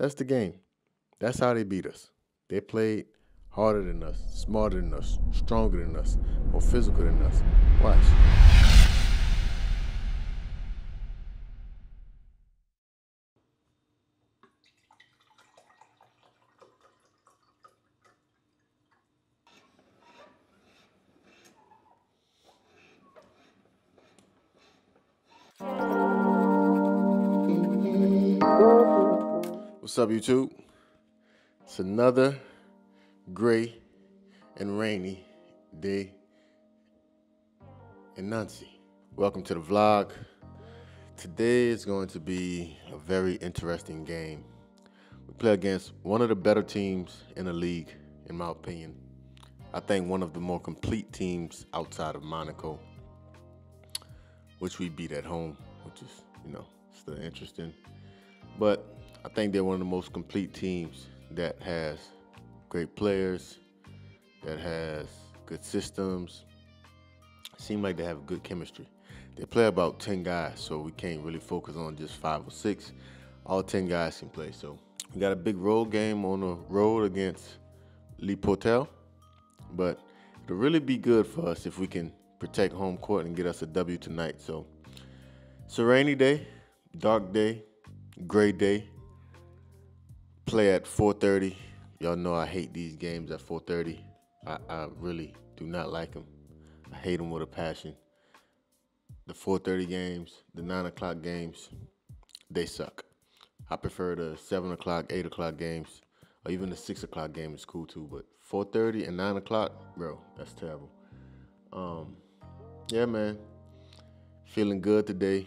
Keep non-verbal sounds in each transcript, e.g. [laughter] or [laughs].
That's the game. That's how they beat us. They played harder than us, smarter than us, stronger than us, more physical than us. Watch. What's up, YouTube? It's another gray and rainy day in Nancy. Welcome to the vlog. Today is going to be a very interesting game. We play against one of the better teams in the league, in my opinion. I think one of the more complete teams outside of Monaco, which we beat at home, which is, you know, still interesting. But I think they're one of the most complete teams that has great players, that has good systems. Seem like they have good chemistry. They play about 10 guys, so we can't really focus on just five or six. All 10 guys can play. So we got a big road game on the road against Le Portel. But it'll really be good for us if we can protect home court and get us a W tonight. So it's a rainy day, dark day, gray day play at 4:30. Y'all know I hate these games at 4:30. I, I really do not like them. I hate them with a passion. The 4:30 games, the 9 o'clock games, they suck. I prefer the 7 o'clock, 8 o'clock games, or even the 6 o'clock game is cool too. But 4:30 and 9 o'clock, bro, that's terrible. Um, yeah, man, feeling good today.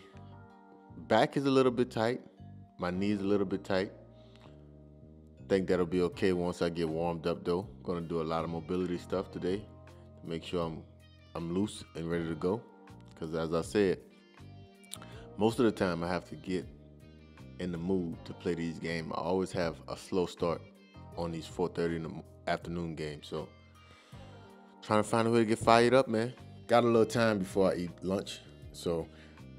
Back is a little bit tight. My knees a little bit tight think that'll be okay once I get warmed up though. Gonna do a lot of mobility stuff today to make sure I'm I'm loose and ready to go. Cause as I said, most of the time I have to get in the mood to play these games. I always have a slow start on these 4:30 in the afternoon games. So trying to find a way to get fired up, man. Got a little time before I eat lunch. So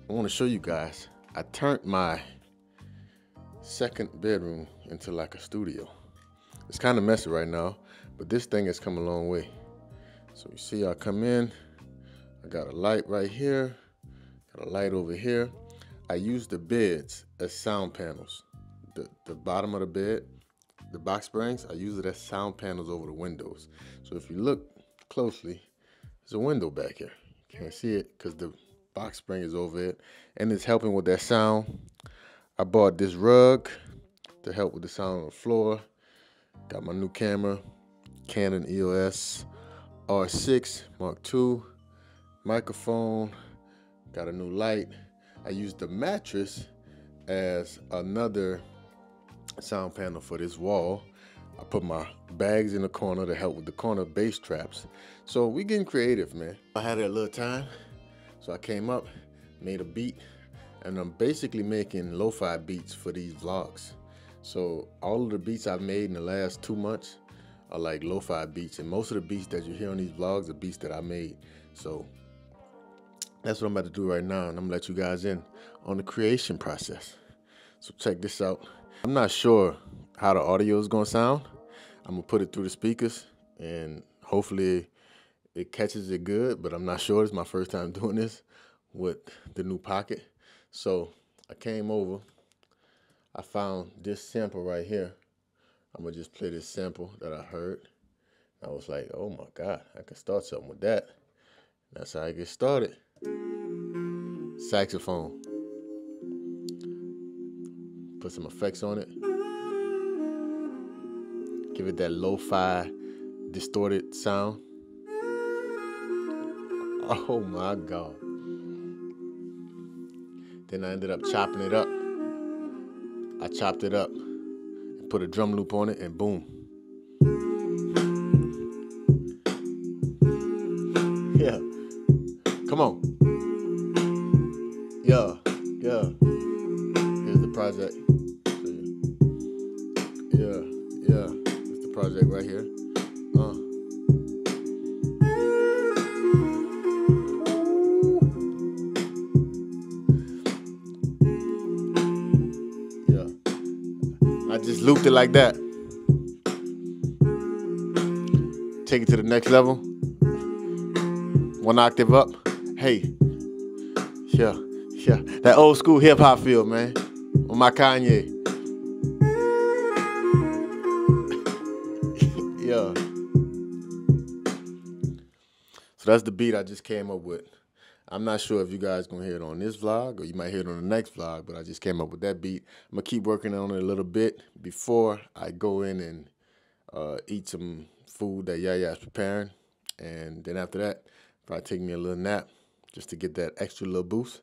I want to show you guys. I turned my second bedroom into like a studio. It's kind of messy right now, but this thing has come a long way. So you see I come in, I got a light right here, got a light over here. I use the beds as sound panels. The, the bottom of the bed, the box springs, I use it as sound panels over the windows. So if you look closely, there's a window back here. Can't see it because the box spring is over it and it's helping with that sound. I bought this rug to help with the sound on the floor. Got my new camera, Canon EOS R6 Mark II, microphone, got a new light. I used the mattress as another sound panel for this wall. I put my bags in the corner to help with the corner bass traps. So we getting creative, man. I had a little time, so I came up, made a beat, and I'm basically making lo-fi beats for these vlogs. So all of the beats I've made in the last two months are like lo-fi beats, and most of the beats that you hear on these vlogs are beats that I made. So that's what I'm about to do right now, and I'm gonna let you guys in on the creation process. So check this out. I'm not sure how the audio is gonna sound. I'm gonna put it through the speakers, and hopefully it catches it good. But I'm not sure. It's my first time [laughs] doing this with the new Pocket. So I came over I found this sample right here. I'm gonna just play this sample that I heard. I was like, oh my God, I can start something with that. That's how I get started. Saxophone. Put some effects on it. Give it that lo-fi, distorted sound. Oh my God. Then I ended up chopping it up. I chopped it up and put a drum loop on it, and boom. Yeah. Come on. Like that. Take it to the next level. One octave up. Hey. Yeah, yeah. That old school hip hop feel, man. On my Kanye. [laughs] yeah. So that's the beat I just came up with. I'm not sure if you guys gonna hear it on this vlog or you might hear it on the next vlog, but I just came up with that beat. I'm gonna keep working on it a little bit before I go in and uh, eat some food that Yaya's preparing. And then after that, probably take me a little nap just to get that extra little boost.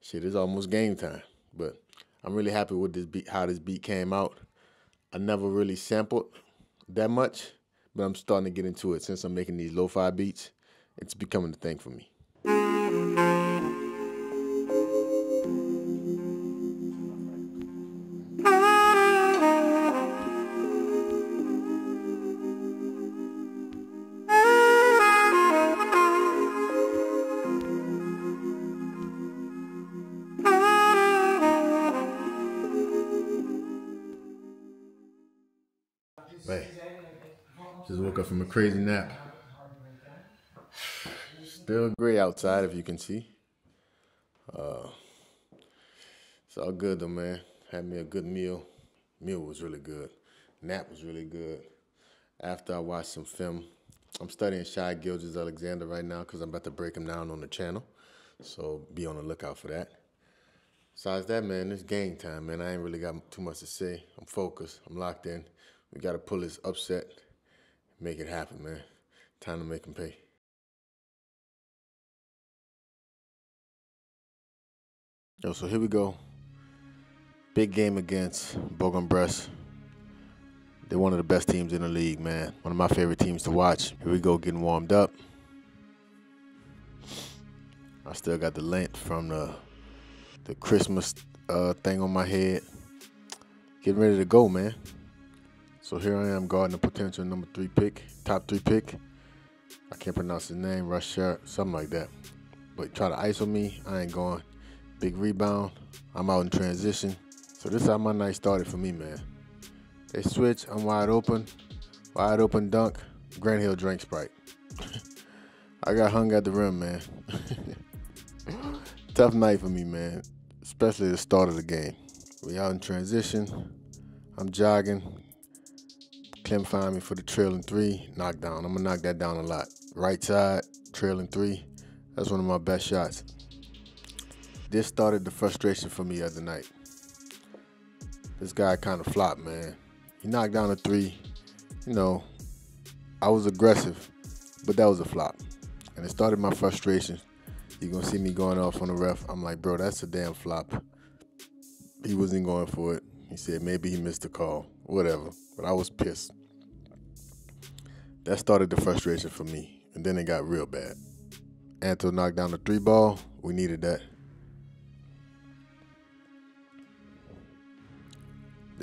Shit, it's almost game time. But I'm really happy with this beat, how this beat came out. I never really sampled that much, but I'm starting to get into it since I'm making these lo-fi beats it's becoming a thing for me. A crazy nap. Still gray outside, if you can see. Uh, it's all good though, man. Had me a good meal. Meal was really good. Nap was really good. After I watched some film, I'm studying Shai Gilgeous-Alexander right now because I'm about to break him down on the channel. So be on the lookout for that. Besides that, man, it's game time, man. I ain't really got too much to say. I'm focused. I'm locked in. We got to pull this upset, make it happen, man. Time to make him pay. Yo, so here we go. Big game against Bourg-en-Bresse. They're one of the best teams in the league, man. One of my favorite teams to watch. Here we go, getting warmed up. I still got the lint from the the Christmas uh, thing on my head. Getting ready to go, man. So here I am guarding the potential number three pick, top three pick. I can't pronounce his name, Rush something like that. But try to ISO me, I ain't going. Big rebound. I'm out in transition. So this is how my night started for me, man. They switch. I'm wide open. Wide open dunk. Grant Hill drink Sprite. [laughs] I got hung at the rim, man. [laughs] Tough night for me, man. Especially the start of the game. We out in transition. I'm jogging. Clem find me for the trailing three. Knockdown. I'm gonna knock that down a lot. Right side, trailing three. That's one of my best shots this started the frustration for me other night. This guy kind of flopped, man. He knocked down a three. You know, I was aggressive, but that was a flop. And it started my frustration. You're to see me going off on the ref. I'm like, bro, that's a damn flop. He wasn't going for it. He said maybe he missed the call, whatever. But I was pissed. That started the frustration for me. And then it got real bad. Anto knocked down the three ball. We needed that.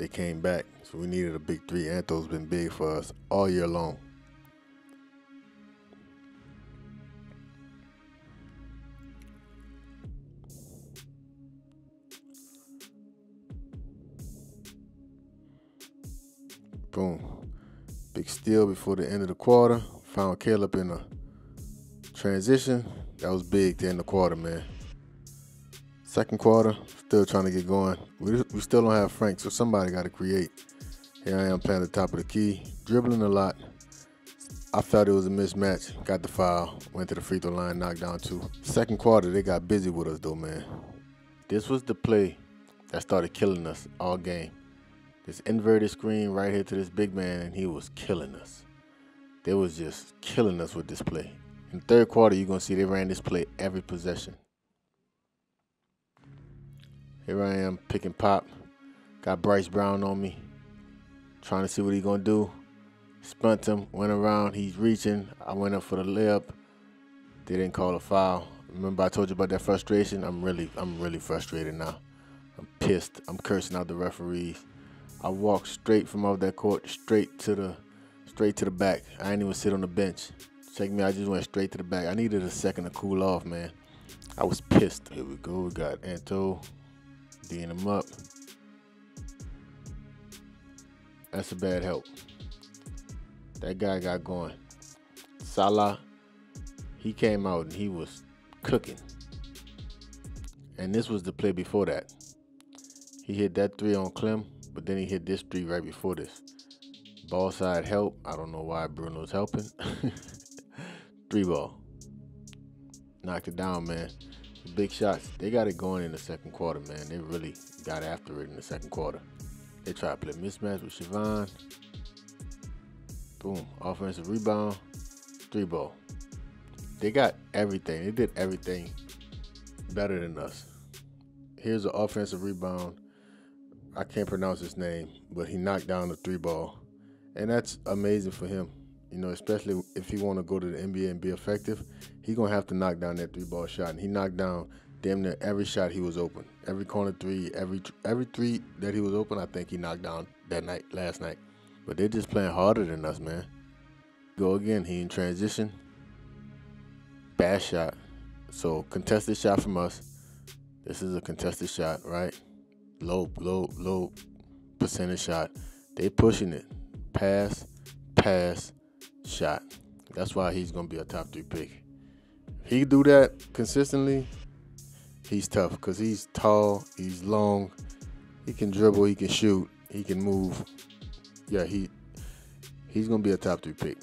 they came back. So we needed a big three. Anto's been big for us all year long. Big steal before the end of the quarter. Found Caleb in a transition. That was big to end the quarter, man. Second quarter, still trying to get going. We, we still don't have Frank, so somebody got to create. Here I am playing the top of the key, dribbling a lot. I felt it was a mismatch. Got the foul, went to the free throw line, knocked down two. Second quarter, they got busy with us though, man. This was the play that started killing us all game. This inverted screen right here to this big man, and he was killing us. They was just killing us with this play. In third quarter, you're gonna see they ran this play every possession. Here I am picking pop. Got Bryce Brown on me. Trying to see what he gonna do. Spunt him, went around, he's reaching. I went up for the layup. They didn't call a foul. Remember I told you about that frustration? I'm really I'm really frustrated now. I'm pissed. I'm cursing out the referees. I walked straight from off that court, straight to the straight to the back. I didn't even sit on the bench. Check me, I just went straight to the back. I needed a second to cool off, man. I was pissed. Here we go. We got Anto D'ing him up. That's a bad help. That guy got going. Salah, he came out and he was cooking. And this was the play before that. He hit that three on Clem, but then he hit this three right before this. Ball side help. I don't know why Bruno's helping. [laughs] three ball. Knocked it down, man. Big shots. They got it going in the second quarter, man. They really got after it in the second quarter. They tried to play mismatch with Siobhan. Boom. Offensive rebound. Three ball. They got everything. They did everything better than us. Here's an offensive rebound. I can't pronounce his name, but he knocked down the three ball. And that's amazing for him. You know, especially if he want to go to the NBA and be effective, he gonna have to knock down that three ball shot. And he knocked down damn near every shot he was open, every corner three, every every three that he was open. I think he knocked down that night, last night. But they're just playing harder than us, man. Go again. He in transition. Bad shot. So contested shot from us. This is a contested shot, right? Low, low, low percentage shot. They pushing it. Pass, pass, shot. That's why he's gonna be a top three pick. If he do that consistently, he's tough because he's tall, he's long, he can dribble, he can shoot, he can move. Yeah, he he's gonna be a top three pick.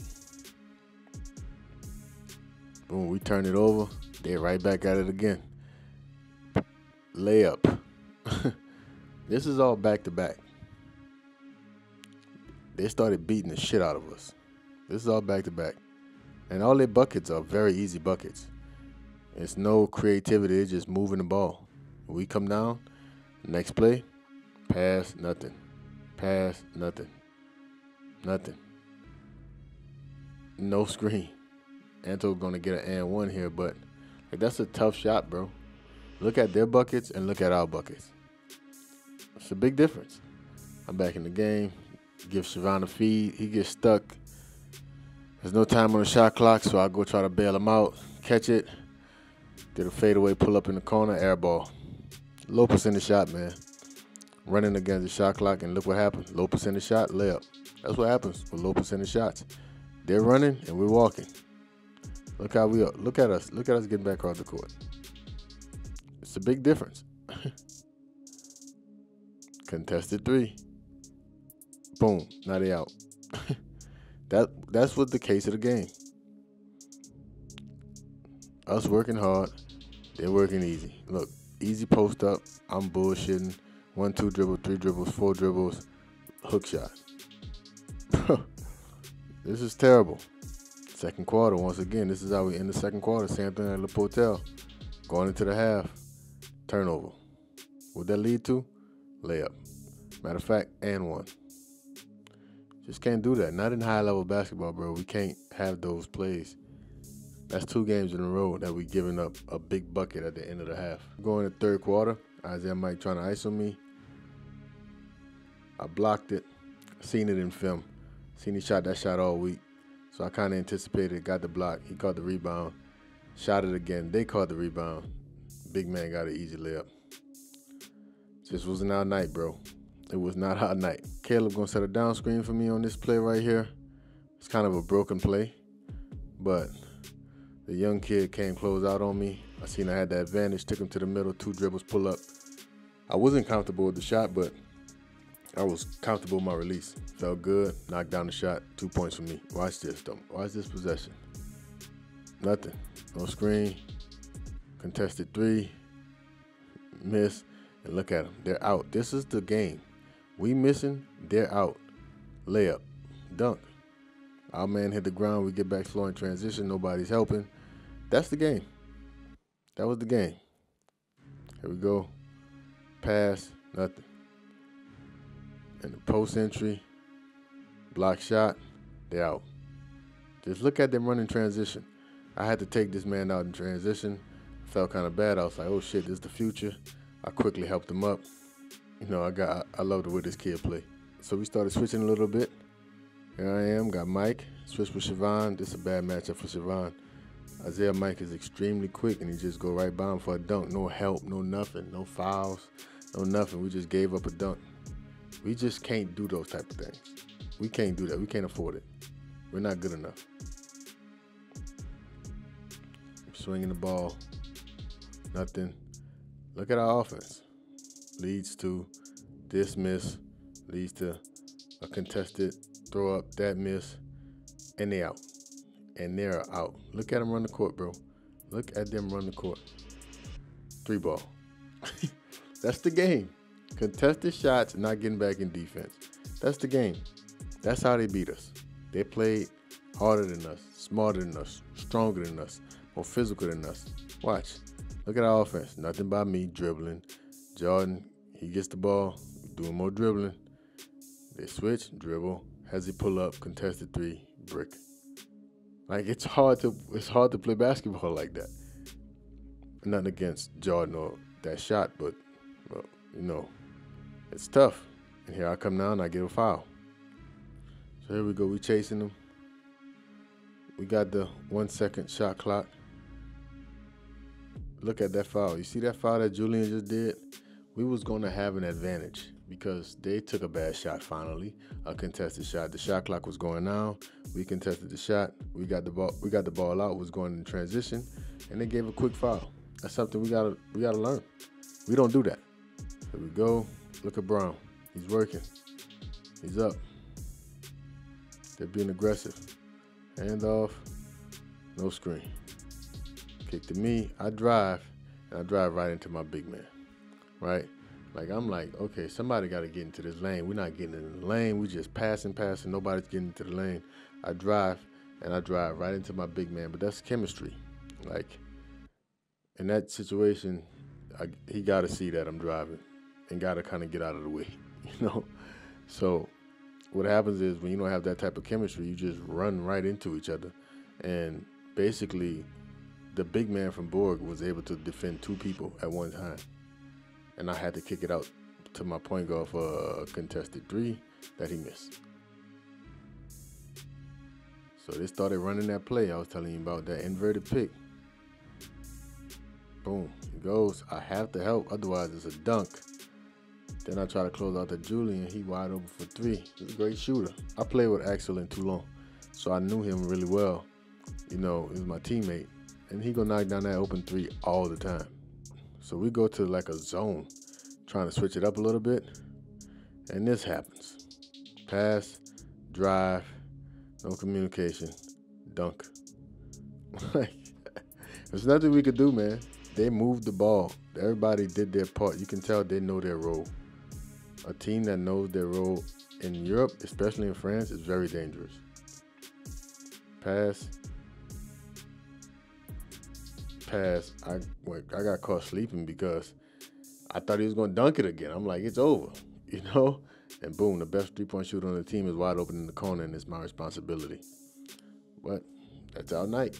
Boom, we turn it over. They're right back at it again. Layup. [laughs] this is all back to back. They started beating the shit out of us. This is all back to back. And all their buckets are very easy buckets. It's no creativity, it's just moving the ball. We come down, next play, pass, nothing. Pass, nothing. Nothing. No screen. Anto gonna get an and one here, but like that's a tough shot, bro. Look at their buckets and look at our buckets. It's a big difference. I'm back in the game. Give Siobhan a feed. He gets stuck there's no time on the shot clock, so I go try to bail him out, catch it. Did a fadeaway pull up in the corner, air ball. Low percentage shot, man. Running against the shot clock, and look what happened. Low percentage shot, layup. That's what happens with low percentage shots. They're running and we're walking. Look how we are. Look at us. Look at us getting back across the court. It's a big difference. Contested three. Boom. Now they out. [laughs] That that's what the case of the game. Us working hard, they're working easy. Look, easy post up. I'm bullshitting. One, two dribble, three dribbles, four dribbles, hook shot. [laughs] this is terrible. Second quarter, once again, this is how we end the second quarter. Same thing at Le Portel. Going into the half, turnover. What that lead to? Layup. Matter of fact, and one. Just can't do that. Not in high level basketball, bro. We can't have those plays. That's two games in a row that we giving up a big bucket at the end of the half. Going to third quarter, Isaiah Mike trying to ISO me. I blocked it. Seen it in film. Seen he shot that shot all week. So I kind of anticipated, got the block. He caught the rebound. Shot it again. They caught the rebound. Big man got an easy layup. Just wasn't our night, bro. It was not our night. Caleb gonna set a down screen for me on this play right here. It's kind of a broken play, but the young kid came close out on me. I seen I had the advantage, took him to the middle, two dribbles, pull up. I wasn't comfortable with the shot, but I was comfortable with my release. Felt good, knocked down the shot, two points for me. Watch this though. Watch this possession. Nothing. No screen. Contested three. Miss. And look at them. They're out. This is the game. We missing, they're out. Layup, dunk. Our man hit the ground. We get back slow in transition. Nobody's helping. That's the game. That was the game. Here we go. Pass, nothing. And the post entry, block shot, they're out. Just look at them running transition. I had to take this man out in transition. Felt kind of bad. I was like, oh shit, this is the future. I quickly helped him up you know, I got I love the way this kid play. So we started switching a little bit. Here I am, got Mike, switch with Siobhan. This is a bad matchup for Siobhan. Isaiah Mike is extremely quick and he just go right by him for a dunk. No help, no nothing, no fouls, no nothing. We just gave up a dunk. We just can't do those type of things. We can't do that. We can't afford it. We're not good enough. Swinging the ball, nothing. Look at our offense. Leads to this miss, leads to a contested throw up, that miss, and they out. And they're out. Look at them run the court, bro. Look at them run the court. Three ball. [laughs] That's the game. Contested shots, not getting back in defense. That's the game. That's how they beat us. They played harder than us, smarter than us, stronger than us, more physical than us. Watch. Look at our offense. Nothing by me dribbling. Jordan, he gets the ball, doing more dribbling. They switch, dribble, has he pull up, contested three, brick. Like it's hard to it's hard to play basketball like that. Nothing against Jordan or that shot, but well, you know, it's tough. And here I come now and I get a foul. So here we go. We chasing them. We got the one second shot clock. Look at that foul. You see that foul that Julien just did? We was going to have an advantage because they took a bad shot finally, a contested shot. The shot clock was going down. We contested the shot. We got the ball. We got the ball out. Was going in transition, and they gave a quick foul. That's something we gotta we gotta learn. We don't do that. Here we go. Look at Brown. He's working. He's up. They're being aggressive. Hand off. No screen. To me. I drive, and I drive right into my big man. Right? Like I'm like, okay, somebody got to get into this lane. We're not getting in the lane. We just passing, passing. Nobody's getting into the lane. I drive, and I drive right into my big man. But that's chemistry. Like in that situation, I, he got to see that I'm driving, and got to kind of get out of the way, [laughs] you know. So what happens is when you don't have that type of chemistry, you just run right into each other, and basically, the big man from Bourg was able to defend two people at one time and I had to kick it out to my point guard for a contested three that he missed. So they started running that play I was telling you about, that inverted pick. Boom, he goes. I have to help, otherwise it's a dunk. Then I try to close out to Julien. He wide open for three. He's a great shooter. I played with Axel in Toulon, so I knew him really well. You know, he was my teammate, and he gonna knock down that open three all the time. So we go to like a zone, trying to switch it up a little bit. And this happens. Pass, drive, no communication, dunk. [laughs] Like there's nothing we could do, man. They moved the ball. Everybody did their part. You can tell they know their role. A team that knows their role in Europe, especially in France, is very dangerous. Pass, pass, I I got caught sleeping because I thought he was going to dunk it again. I'm like, it's over, [laughs] you know. And boom, the best three point shooter on the team is wide open in the corner, and it's my responsibility. But that's our night.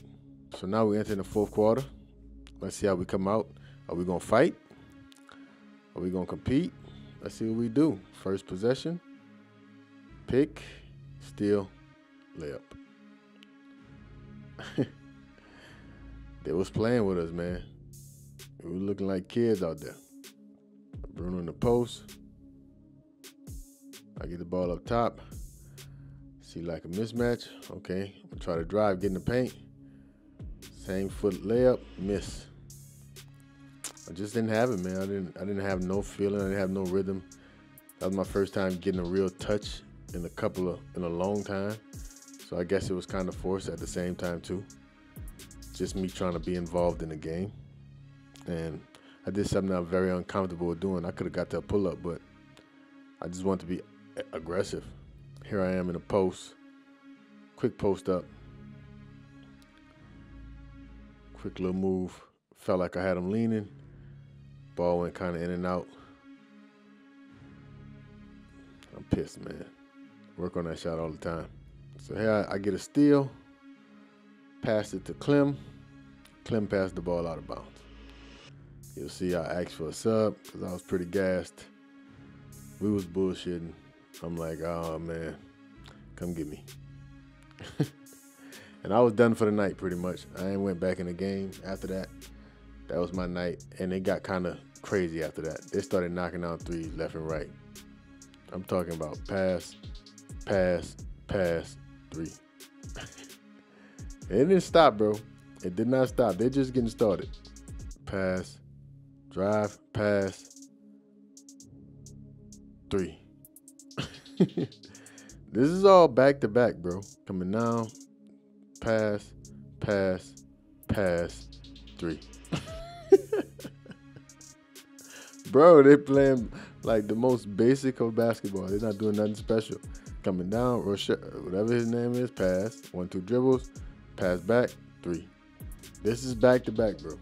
So now we enter the fourth quarter. Let's see how we come out. Are we gonna fight? Are we gonna compete? Let's see what we do. First possession, pick, steal, layup. [laughs] They was playing with us, man. We were looking like kids out there. Bruno in the post. I get the ball up top. See like a mismatch. Okay, I'm try to drive, get in the paint. Same foot layup, miss. I just didn't have it, man. I didn't. I didn't have no feeling. I didn't have no rhythm. That was my first time getting a real touch in a couple of in a long time. So I guess it was kind of forced at the same time too just me trying to be involved in the game. And I did something I'm very uncomfortable with doing. I could have got that pull up, but I just want to be aggressive. Here I am in a post, quick post up, quick little move. Felt like I had him leaning. Ball went kind of in and out. I'm pissed, man. Work on that shot all the time. So here I, I get a steal passed it to Clem. Clem passed the ball out of bounds. You'll see I asked for a sub because I was pretty gassed. We was bullshitting. I'm like, oh man, come get me. [laughs] and I was done for the night pretty much. I ain't went back in the game after that. That was my night. And it got kind of crazy after that. They started knocking out threes left and right. I'm talking about pass, pass, pass, three. [laughs] it didn't stop, bro. It did not stop. They're just getting started. Pass, drive, pass, three. [laughs] this is all back to back, bro. Coming now, pass, pass, pass, three. [laughs] bro, they playing like the most basic of basketball. They're not doing nothing special. Coming down, whatever his name is, pass, one, two dribbles, pass back, three. This is back to back, bro.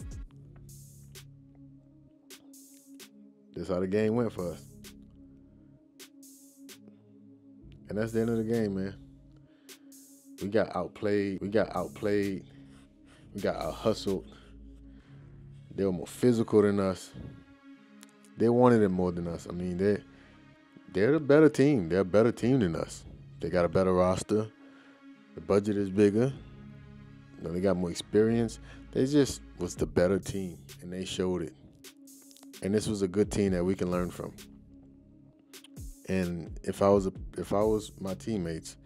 That's how the game went for us. And that's the end of the game, man. We got outplayed. We got outplayed. We got out hustled. They were more physical than us. They wanted it more than us. I mean, they they're the better team. They're a better team than us. They got a better roster. The budget is bigger. Know, they got more experience. They just was the better team, and they showed it. And this was a good team that we can learn from. And if I was a, if I was my teammates,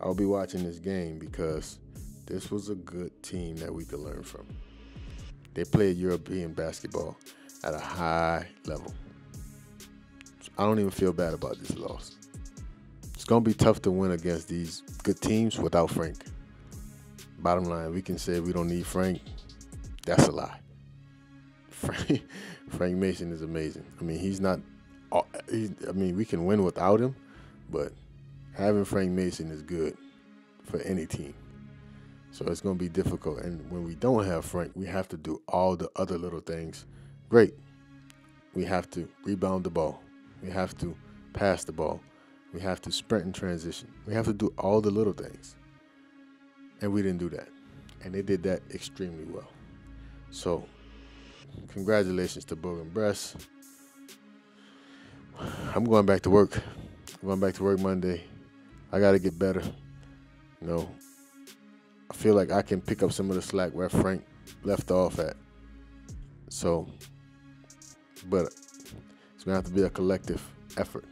I'll be watching this game because this was a good team that we could learn from. They played European basketball at a high level. I don't even feel bad about this loss. It's gonna be tough to win against these good teams without Frank. Bottom line, we can say we don't need Frank. That's a lie. [laughs] Frank, Frank Mason is amazing. I mean, he's not I mean, we can win without him, but having Frank Mason is good for any team. So it's going to be difficult. And when we don't have Frank, we have to do all the other little things. Great. We have to rebound the ball. We have to pass the ball. We have to sprint and transition. We have to do all the little things. And we didn't do that. And they did that extremely well. So, congratulations to Bourg-en-Bresse. I'm going back to work. I'm going back to work Monday. I got to get better. You know, I feel like I can pick up some of the slack where Frank left off at. So, but it's going to have to be a collective effort.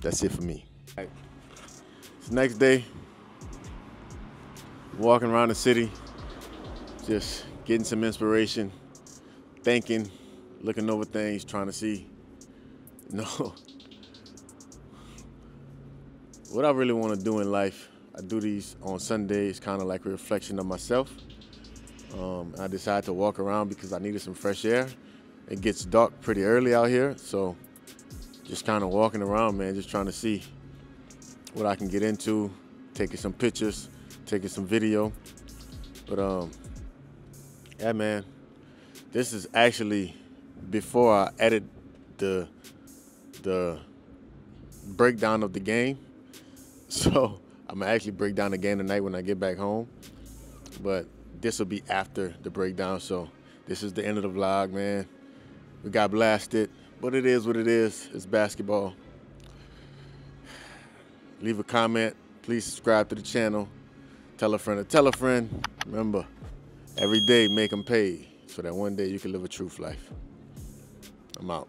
That's it for me. It's next day. Walking around the city, just getting some inspiration, thinking looking over things, trying to see, [laughs] you know, what I really want to do in life. I do these on Sundays, kind of like a reflection of myself. Um, I decided to walk around because I needed some fresh air. It gets dark pretty early out here, so just kind of walking around, man, just trying to see what I can get into, taking some pictures, taking some video. But um, yeah, man, this is actually before I edit the the breakdown of the game. [laughs] So I'm gonna actually break down the game tonight when I get back home. But this will be after the breakdown. So this is the end of the vlog, man. We got blasted, but it is what it is. It's basketball. [sighs] Leave a comment. Please subscribe to the channel. Tell a friend to tell a friend. Remember, every day make them pay so that one day you can live a truth life. I'm out.